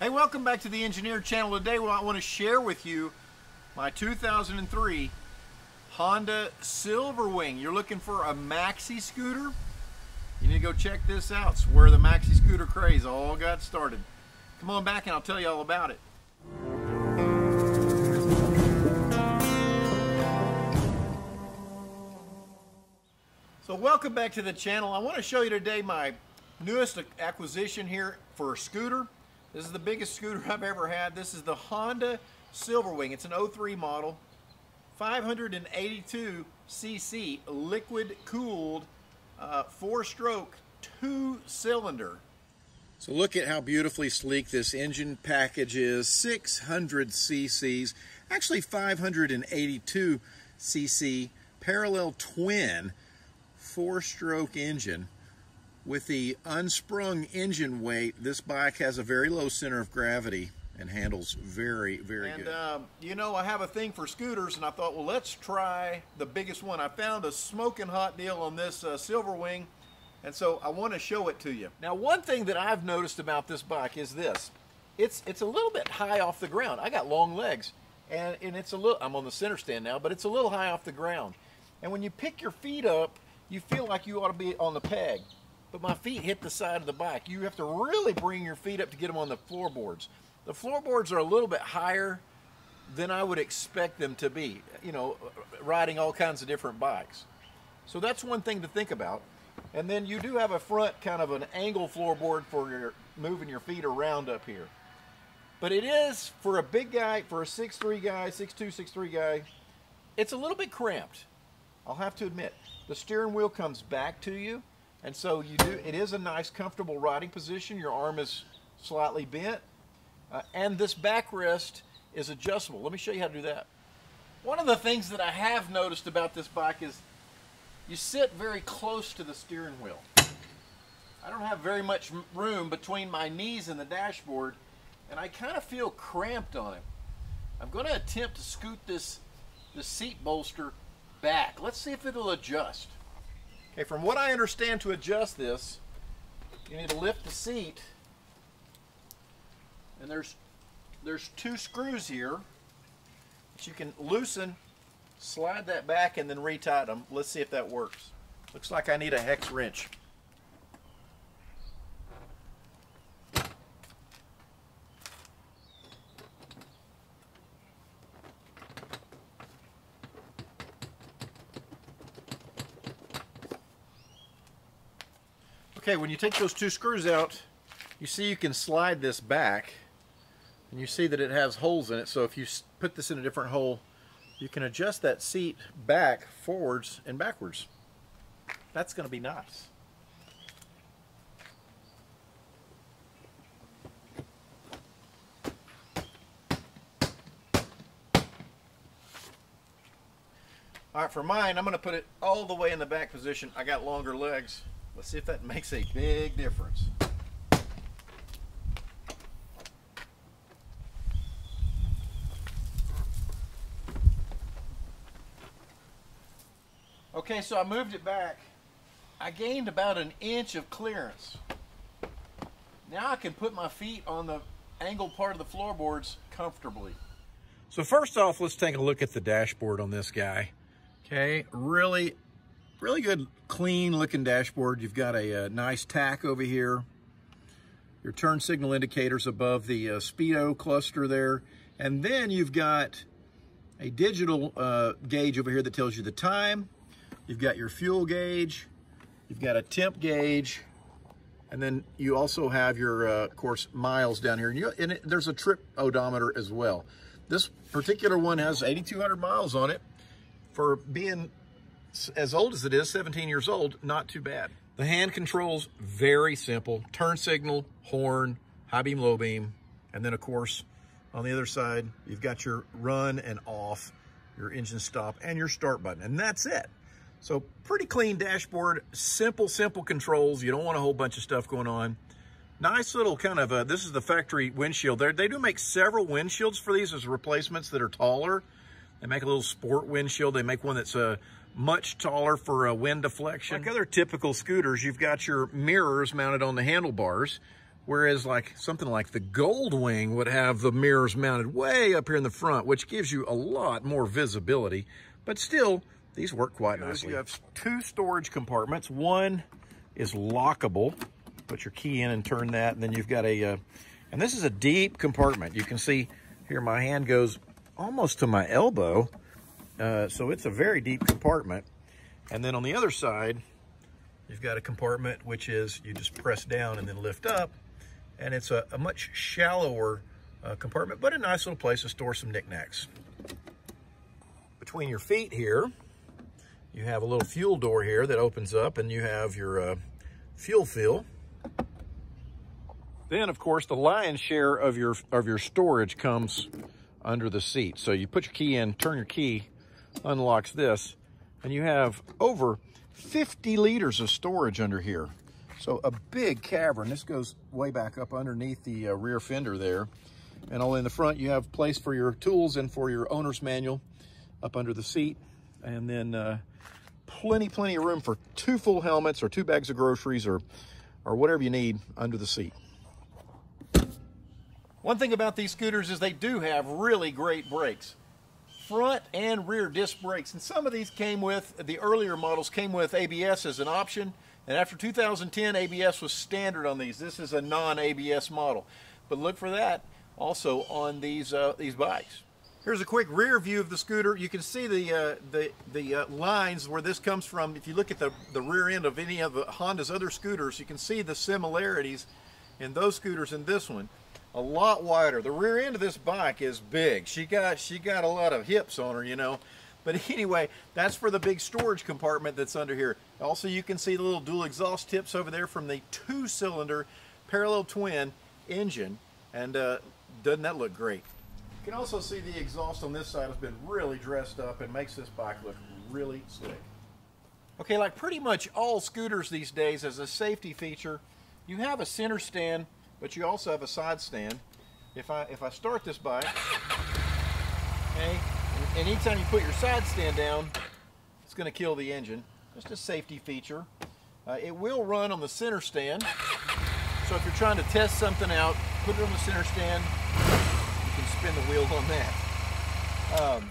Hey, welcome back to the Engineer Channel. Today, I want to share with you my 2003 Honda Silverwing. You're looking for a maxi scooter? You need to go check this out. It's where the maxi scooter craze all got started. Come on back and I'll tell you all about it. So welcome back to the channel. I want to show you today my newest acquisition here for a scooter. This is the biggest scooter I've ever had. This is the Honda Silverwing. It's an 03 model, 582 cc, liquid cooled, uh, four stroke, two cylinder. So look at how beautifully sleek this engine package is. 600 cc's, actually 582 cc, parallel twin, four stroke engine. With the unsprung engine weight, this bike has a very low center of gravity and handles very, very and, good. And, um, you know, I have a thing for scooters, and I thought, well, let's try the biggest one. I found a smoking hot deal on this uh, Silverwing, and so I want to show it to you. Now, one thing that I've noticed about this bike is this. It's, it's a little bit high off the ground. I got long legs, and, and it's a little, I'm on the center stand now, but it's a little high off the ground. And when you pick your feet up, you feel like you ought to be on the peg but my feet hit the side of the bike. You have to really bring your feet up to get them on the floorboards. The floorboards are a little bit higher than I would expect them to be, you know, riding all kinds of different bikes. So that's one thing to think about. And then you do have a front kind of an angle floorboard for your moving your feet around up here. But it is, for a big guy, for a 6'3 guy, 6'2", 6'3 guy, it's a little bit cramped. I'll have to admit. The steering wheel comes back to you. And so you do, it is a nice comfortable riding position. Your arm is slightly bent. Uh, and this backrest is adjustable. Let me show you how to do that. One of the things that I have noticed about this bike is you sit very close to the steering wheel. I don't have very much room between my knees and the dashboard and I kind of feel cramped on it. I'm going to attempt to scoot this, this seat bolster back. Let's see if it'll adjust. Okay, from what I understand to adjust this, you need to lift the seat and there's there's two screws here that you can loosen, slide that back and then retighten them. Let's see if that works. Looks like I need a hex wrench. Okay, when you take those two screws out, you see you can slide this back and you see that it has holes in it. So if you put this in a different hole, you can adjust that seat back, forwards, and backwards. That's going to be nice. All right, for mine, I'm going to put it all the way in the back position. I got longer legs. Let's see if that makes a big difference. Okay, so I moved it back. I gained about an inch of clearance. Now I can put my feet on the angled part of the floorboards comfortably. So first off, let's take a look at the dashboard on this guy. Okay, really really good clean looking dashboard. You've got a, a, uh, nice tach over here. Your turn signal indicators above the uh, speedo cluster there. And then you've got a digital uh, gauge over here that tells you the time. You've got your fuel gauge. You've got a temp gauge. And then you also have your, uh, of course, miles down here. And, you, and it, there's a trip odometer as well. This particular one has 8,200 miles on it. For being as old as it is, 17 years old, not too bad. The hand controls, very simple. Turn signal, horn, high beam, low beam. And then of course, on the other side, you've got your run and off, your engine stop, and your start button. And that's it. So pretty clean dashboard, simple, simple controls. You don't want a whole bunch of stuff going on. Nice little kind of, a, this is the factory windshield. They're, they do make several windshields for these as replacements that are taller. They make a little sport windshield. They make one that's a much taller for a wind deflection. Like other typical scooters, you've got your mirrors mounted on the handlebars. Whereas like something like the Goldwing would have the mirrors mounted way up here in the front, which gives you a lot more visibility, but still these work quite nicely. You have two storage compartments. One is lockable. Put your key in and turn that. And then you've got a, uh, and this is a deep compartment. You can see here my hand goes almost to my elbow. Uh, so it's a very deep compartment. And then on the other side, you've got a compartment which is you just press down and then lift up. And it's a, a much shallower uh, compartment, but a nice little place to store some knickknacks. Between your feet here, you have a little fuel door here that opens up and you have your uh, fuel fill. Then, of course, the lion's share of your of your storage comes under the seat. So you put your key in, turn your key, unlocks this, and you have over 50 liters of storage under here. So a big cavern. This goes way back up underneath the uh, rear fender there. And all in the front, you have place for your tools and for your owner's manual up under the seat. And then uh, plenty, plenty of room for two full helmets or two bags of groceries or, or whatever you need under the seat. One thing about these scooters is they do have really great brakes. Front and rear disc brakes. And some of these came with, the earlier models came with ABS as an option. And after 2010, ABS was standard on these. This is a non-ABS model. But look for that also on these, uh, these bikes. Here's a quick rear view of the scooter. You can see the uh, the, the uh, lines where this comes from. If you look at the, the rear end of any of the Honda's other scooters, you can see the similarities in those scooters and this one. A lot wider. The rear end of this bike is big. She got she got a lot of hips on her, you know. But anyway, that's for the big storage compartment that's under here. Also, you can see the little dual exhaust tips over there from the two-cylinder parallel twin engine. And uh, doesn't that look great? You can also see the exhaust on this side has been really dressed up and makes this bike look really slick. Okay, like pretty much all scooters these days as a safety feature, you have a center stand, but you also have a side stand. If I, if I start this bike, okay, and anytime you put your side stand down, it's going to kill the engine. Just a safety feature. Uh, it will run on the center stand. So if you're trying to test something out, put it on the center stand, you can spin the wheels on that. Um,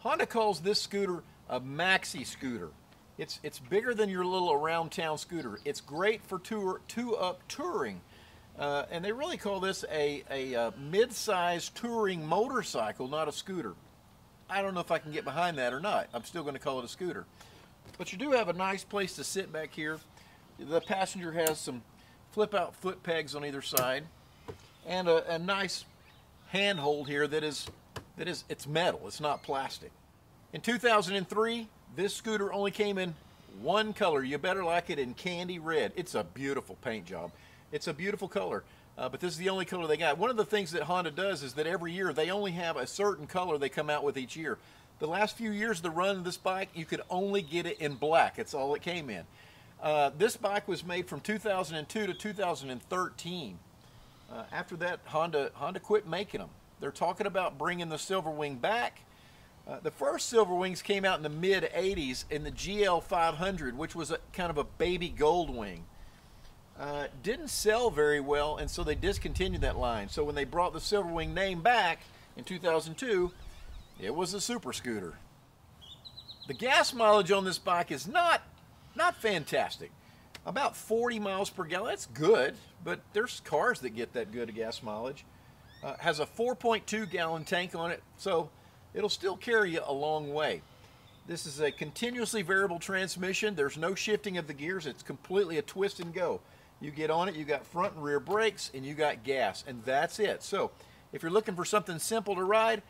Honda calls this scooter a maxi scooter. It's, it's bigger than your little around town scooter. It's great for tour, two up touring. Uh, and they really call this a, a, a uh, mid-sized touring motorcycle, not a scooter. I don't know if I can get behind that or not. I'm still going to call it a scooter. But you do have a nice place to sit back here. The passenger has some flip-out foot pegs on either side and a, a nice handhold here that is, that is, it's metal, it's not plastic. In 2003, this scooter only came in one color. You better like it in candy red. It's a beautiful paint job. It's a beautiful color, uh, but this is the only color they got. One of the things that Honda does is that every year they only have a certain color they come out with each year. The last few years the run of this bike, you could only get it in black. It's all it came in. Uh, this bike was made from 2002 to 2013. Uh, after that, Honda Honda quit making them. They're talking about bringing the Silverwing back. Uh, the first Silverwings came out in the mid 80s in the GL 500, which was a, kind of a baby Goldwing. Uh, didn't sell very well, and so they discontinued that line. So when they brought the Silverwing name back in 2002, it was a super scooter. The gas mileage on this bike is not not fantastic about 40 miles per gallon. That's good, but there's cars that get that good a gas mileage. Uh, has a 4.2 gallon tank on it, so it'll still carry you a long way. This is a continuously variable transmission. There's no shifting of the gears. It's completely a twist and go. You get on it, you got front and rear brakes, and you got gas, and that's it. So if you're looking for something simple to ride,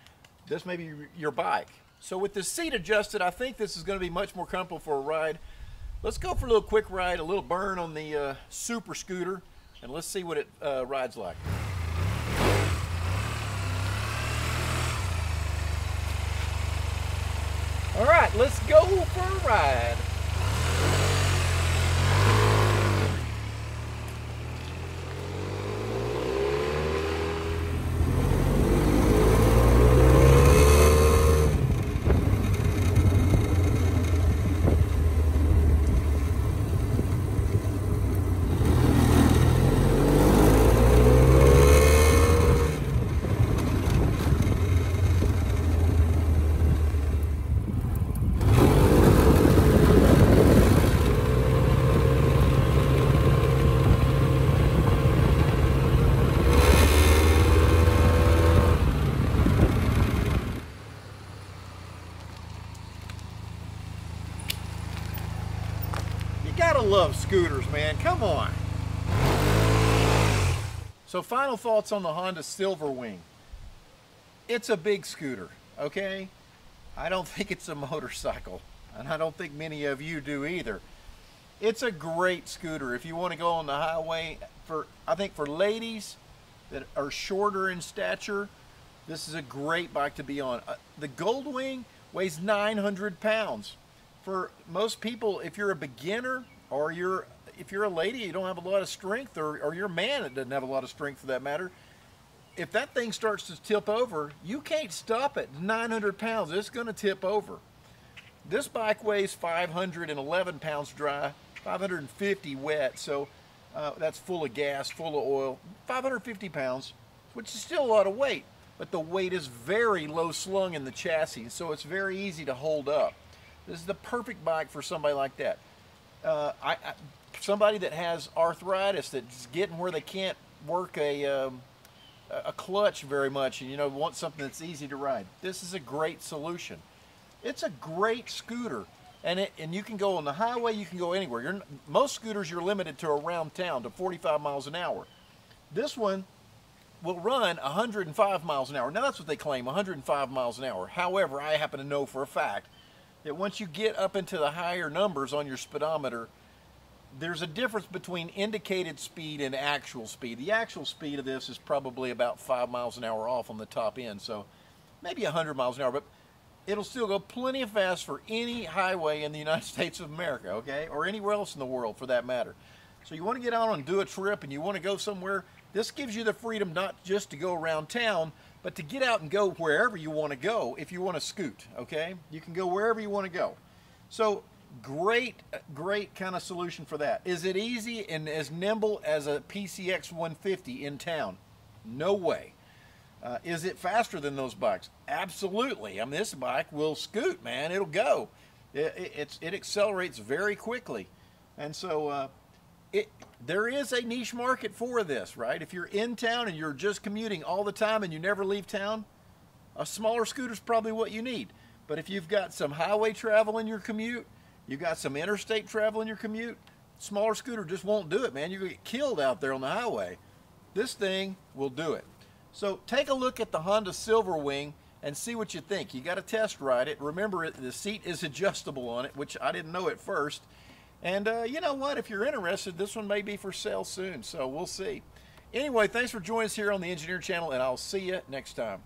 this may be your bike. So with the seat adjusted, I think this is going to be much more comfortable for a ride. Let's go for a little quick ride, a little burn on the uh, super scooter, and let's see what it uh, rides like. All right, let's go for a ride. Love scooters, man. Come on. So final thoughts on the Honda Silverwing. It's a big scooter, okay? I don't think it's a motorcycle, and I don't think many of you do either. It's a great scooter if you want to go on the highway. For I think for ladies that are shorter in stature, this is a great bike to be on. Uh, the Goldwing weighs 900 pounds. For most people, if you're a beginner or you're if you're a lady, you don't have a lot of strength, or, or you're a man that doesn't have a lot of strength for that matter, if that thing starts to tip over, you can't stop it. 900 pounds, it's going to tip over. This bike weighs 511 pounds dry, 550 wet, so uh, that's full of gas, full of oil. 550 pounds, which is still a lot of weight, but the weight is very low slung in the chassis, so it's very easy to hold up. This is the perfect bike for somebody like that. Uh, I, I, somebody that has arthritis that's getting where they can't work a um, a clutch very much and you know want something that's easy to ride this is a great solution. It's a great scooter and it, and you can go on the highway you can go anywhere. You're most scooters you're limited to around town to 45 miles an hour. This one will run 105 miles an hour. Now that's what they claim 105 miles an hour. However i happen to know for a fact that once you get up into the higher numbers on your speedometer there's a difference between indicated speed and actual speed. The actual speed of this is probably about five miles an hour off on the top end, so maybe 100 miles an hour, but it'll still go plenty of fast for any highway in the United States of America, okay, or anywhere else in the world for that matter. So you want to get out and do a trip and you want to go somewhere, this gives you the freedom not just to go around town, but to get out and go wherever you want to go if you want to scoot, okay? You can go wherever you want to go. So great, great kind of solution for that. Is it easy and as nimble as a PCX 150 in town? No way. Uh, is it faster than those bikes? Absolutely. I mean, this bike will scoot, man. It'll go. It, it, it accelerates very quickly. And so uh, it, there is a niche market for this, right? If you're in town and you're just commuting all the time and you never leave town, a smaller scooter is probably what you need. But if you've got some highway travel in your commute, you've got some interstate travel in your commute, smaller scooter just won't do it, man. To get killed out there on the highway. This thing will do it. So take a look at the Honda Silverwing and see what you think. You got to test ride it. Remember, the seat is adjustable on it, which I didn't know at first. And uh, you know what? If you're interested, this one may be for sale soon, so we'll see. Anyway, thanks for joining us here on the Engineer Channel, and I'll see you next time.